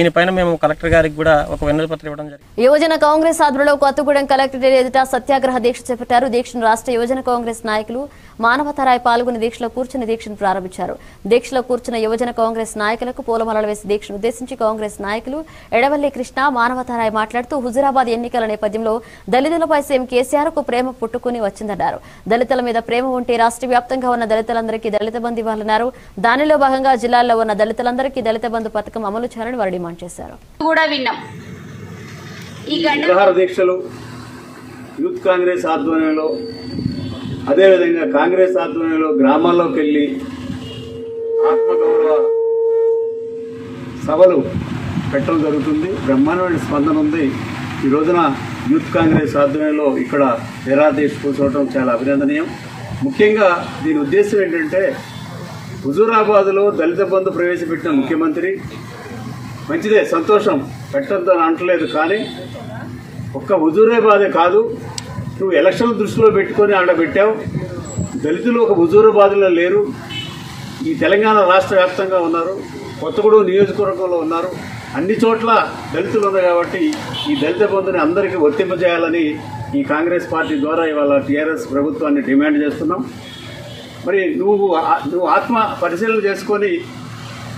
దీనిపైన మేము కలెక్టర్ గారికి కూడా ఒక ఇవ్వడం జరిగింది. యువజన కాంగ్రెస్ ఆధ్వర్యంలో కొత్తగూడెం కలెక్టరేట్ ఎదుట సత్యాగ్రహ దీక్ష చేపట్టారు. దీక్షను రాష్ట్ర యువజన కాంగ్రెస్ నాయకులు మానవతరాయ్ పాల్గొని దీక్షలో కూర్చుని దీక్షను ప్రారంభించారు. దీక్షలో కూర్చున్న యువజన కాంగ్రెస్ నాయకులకు పూలమాలలు వేసి దీక్షను ఉద్దేశించి కాంగ్రెస్ నాయకులు ఎడవల్లి కృష్ణ మానవతరాయ్ మాట్లాడుతూ హుజురాబాద్ ఎన్నికల నేపథ్యంలో దళితులపై సీఎం కేసీఆర్కు ప్రేమ పుట్టుకుని వచ్చిందన్నారు. దళితుల మీద ప్రేమ ఉంటే రాష్ట్ర వ్యాప్తంగా ఉన్న దళితులందరికీ దళిత బంధు ఇవ్వాలన్నారు. దానిలో భాగంగా జిల్లాల్లో ఉన్న దళితులందరికీ దళిత బంధు పథకం అమలు చేయాలని వారు డిమాండ్ చేశారు. కూడా విన్నాం. ఈ గంట నిరాహార దీక్షలు యూత్ కాంగ్రెస్ ఆధ్వర్యంలో అదేవిధంగా కాంగ్రెస్ ఆధ్వర్యంలో గ్రామాల్లోకి వెళ్ళి ఆత్మగౌరవ సభలు పెట్టడం జరుగుతుంది. బ్రహ్మాండమైన స్పందన ఉంది. ఈ రోజున యూత్ కాంగ్రెస్ ఆధ్వర్యంలో ఇక్కడ నిరాహార దీక్ష కూర్చోవడం చాలా అభినందనీయం. ముఖ్యంగా దీని ఉద్దేశం ఏంటంటే హుజూరాబాద్లో దళిత బంధు ప్రవేశపెట్టిన ముఖ్యమంత్రి మంచిదే సంతోషం. పెట్టద్దు అని అంటలేదు కానీ ఒక్క హుజూరాబాదే కాదు. నువ్వు ఎలక్షన్ దృష్టిలో పెట్టుకొని ఆడ పెట్టావు. దళితులు ఒక హుజూరాబాద్లో లేరు. ఈ తెలంగాణ రాష్ట్ర వ్యాప్తంగా ఉన్నారు. కొత్తగూడెం నియోజకవర్గంలో ఉన్నారు. అన్ని చోట్ల దళితులు ఉన్నారు కాబట్టి ఈ దళిత బంధుని అందరికీ వర్తింపజేయాలని ఈ కాంగ్రెస్ పార్టీ ద్వారా ఇవాళ టీఆర్ఎస్ ప్రభుత్వాన్ని డిమాండ్ చేస్తున్నాం. మరి నువ్వు నువ్వు ఆత్మ పరిశీలన చేసుకొని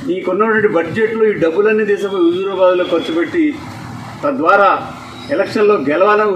నీకున్నటువంటి బడ్జెట్లో ఈ డబ్బులన్నీ తీసుకుపోయి హుజూరాబాద్లో ఖర్చు పెట్టి తద్వారా ఎలక్షన్లో గెలవాలని